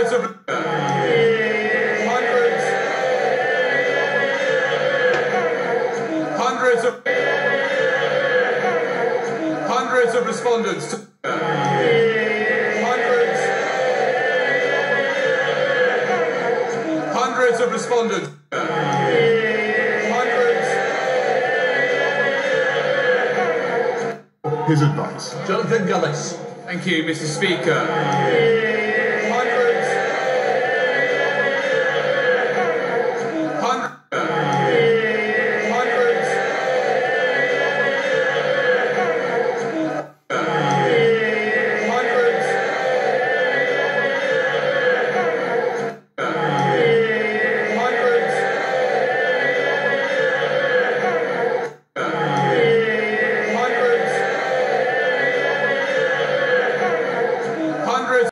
Hundreds of. Hundreds. Hundreds of. Hundreds of respondents. To, hundreds. Hundreds of respondents. Hundreds. His advice. Jonathan Gullis. Thank you, Mr. Speaker.